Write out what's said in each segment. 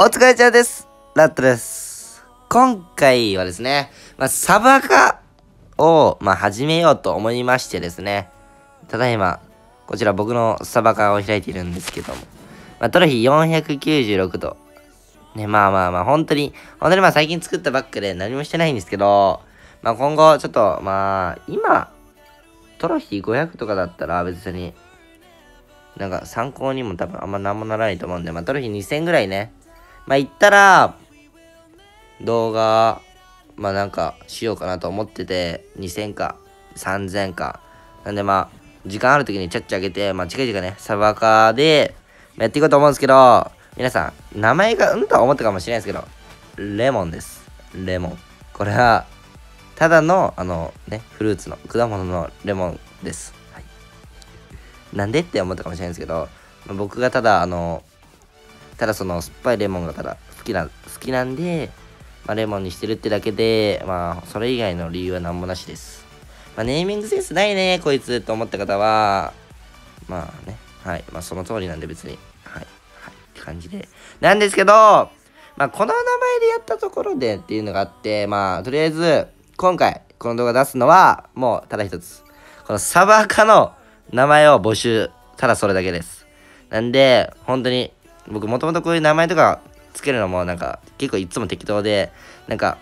お疲れちゃです。ラットです。今回はですね、まあ、サバカを、まあ、始めようと思いましてですね、ただいま、こちら僕のサバカを開いているんですけども、まあ、トロフィー496度。ね、まあまあまあ、本当に、本当にまあ最近作ったばっかで何もしてないんですけど、まあ今後、ちょっと、まあ、今、トロフィー500とかだったら別に、なんか参考にも多分あんま何もならないと思うんで、まあトロフィー2000ぐらいね、まあ、言ったら、動画、まあなんか、しようかなと思ってて、2000か、3000か。なんでまあ、時間ある時にちゃっちゃあげて、まあ近々ね、サバカで、やっていこうと思うんですけど、皆さん、名前がうんとは思ったかもしれないですけど、レモンです。レモン。これは、ただの、あの、ね、フルーツの、果物のレモンです。はい。なんでって思ったかもしれないですけど、僕がただ、あの、ただその酸っぱいレモンがただ好きな、好きなんで、まあ、レモンにしてるってだけで、まあ、それ以外の理由は何もなしです。まあ、ネーミングセンスないね、こいつと思った方は、まあね、はい、まあ、その通りなんで別に、はい、はい、って感じで。なんですけど、まあ、この名前でやったところでっていうのがあって、まあ、とりあえず、今回、この動画出すのは、もう、ただ一つ。このサバカの名前を募集、ただそれだけです。なんで、本当に、僕もともとこういう名前とかつけるのもなんか結構いつも適当で、なんか、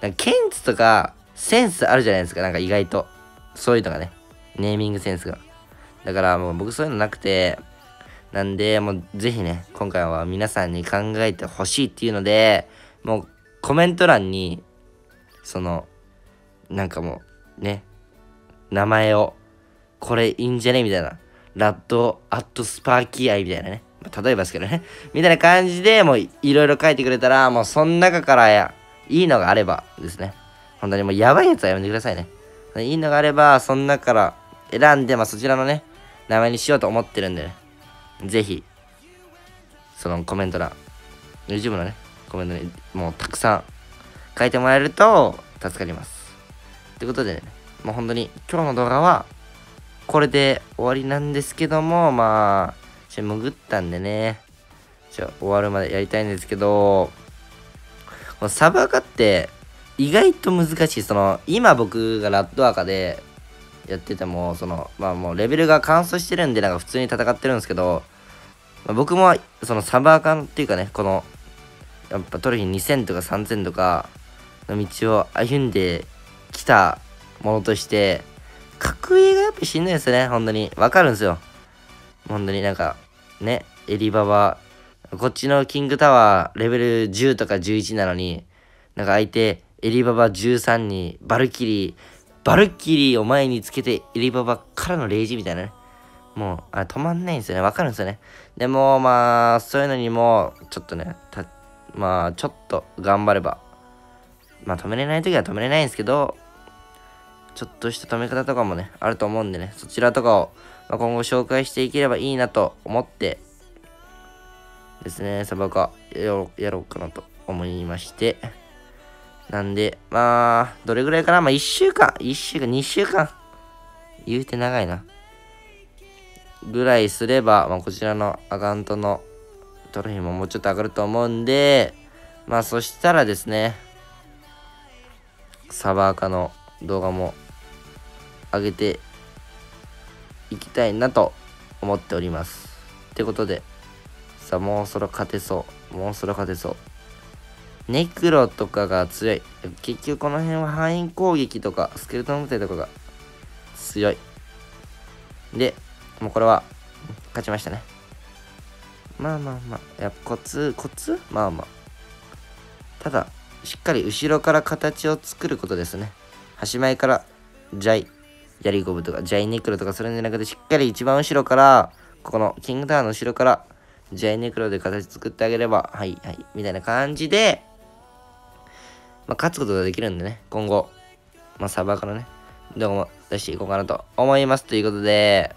なんかケンツとかセンスあるじゃないですか、なんか意外と。そういうのがね、ネーミングセンスが。だからもう僕そういうのなくて、なんでもうぜひね、今回は皆さんに考えてほしいっていうので、もうコメント欄に、その、なんかもうね、名前を、これいいんじゃね？みたいな。ラッドアットスパーキーアイみたいなね。例えばですけどね。みたいな感じでもういろいろ書いてくれたら、もうその中からや、いいのがあればですね。本当にもうやばいやつはやめてくださいね。いいのがあれば、その中から選んで、まあそちらのね、名前にしようと思ってるんでね。ぜひ、そのコメント欄、YouTube のね、コメントにもうたくさん書いてもらえると助かります。ということでね、もう本当に今日の動画はこれで終わりなんですけども、まあ、ちょ、潜ったんでね。ちょ、終わるまでやりたいんですけど、このサブアカって意外と難しい。その、今僕がラッドアカでやってても、その、まあもうレベルが乾燥してるんで、なんか普通に戦ってるんですけど、まあ、僕もそのサブアカっていうかね、この、やっぱトロフィー2000とか3000とかの道を歩んできたものとして、格上がやっぱしんどいですね、本当に。わかるんですよ。本当になんか、ね、エリババ、こっちのキングタワーレベル10とか11なのに、なんか相手、エリババ13にバルキリー、バルキリーを前につけてエリババからのレイジみたいなね。もう、あ止まんないんですよね。わかるんですよね。でも、まあ、そういうのにも、ちょっとね、まあ、ちょっと頑張れば、まあ、止めれない時は止めれないんですけど、ちょっとした止め方とかもね、あると思うんでね、そちらとかを、まあ、今後紹介していければいいなと思ってですね、サバカやろやろうかなと思いまして。なんで、まあ、どれぐらいかな？まあ、1週間、1週間、2週間。言うて長いな。ぐらいすれば、まあ、こちらのアカウントのトロフィーももうちょっと上がると思うんで、まあ、そしたらですね、サバーカの動画も上げていきたいなと思っております。ってことで、さあ、もうそろ勝てそう。もうそろ勝てそう。ネクロとかが強い。結局この辺は範囲攻撃とか、スケルトン部隊とかが強い。で、もうこれは、勝ちましたね。まあまあまあ、やっぱコツ、コツ？まあまあ。ただ、しっかり後ろから形を作ることですね。端前からジャイ、ヤリゴブとかジャイネクロとかするんじゃなくてしっかり一番後ろからここのキングタワーの後ろからジャイネクロで形作ってあげればはいはいみたいな感じでまあ勝つことができるんでね今後。まあサバからね。動画も出していこうかなと思います。ということで。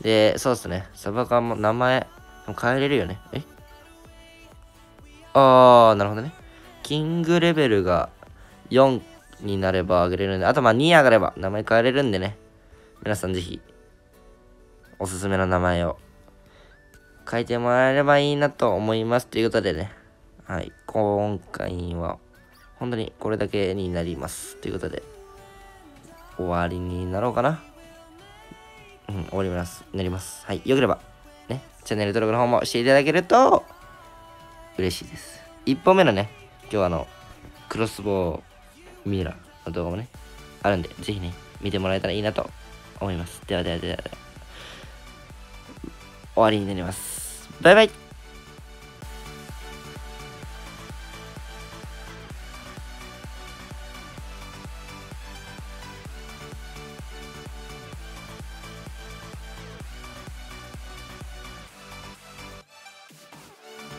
でそうっすね。サバカも名前変えれるよね。え？あーなるほどね。キングレベルが4になれば上げれるんで、あとまあ2上がれば名前変えれるんでね、皆さんぜひ、おすすめの名前を書いてもらえればいいなと思います。ということでね、はい、今回は、本当にこれだけになります。ということで、終わりになろうかな。うん、終わります。なります。はい、よければ、ね、チャンネル登録の方もしていただけると、嬉しいです。1本目のね、今日はあの、クロスボウミラーの動画もね、あるんで、ぜひね、見てもらえたらいいなと思います。ではではではでは、終わりになります。バイバイ